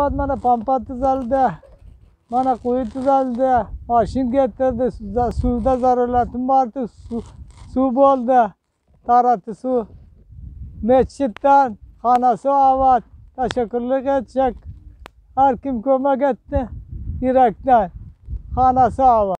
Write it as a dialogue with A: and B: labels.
A: Mana pampa düzeldi. Mana kuyu düzeldi. Maşin getirdi. Suda, suda zaruratim vardı. Su, su oldu. Taratı su. Mescitten hanası avat. Teşekkürlük edecek. Her kim kömek etti. Yürekten. Hanası avat.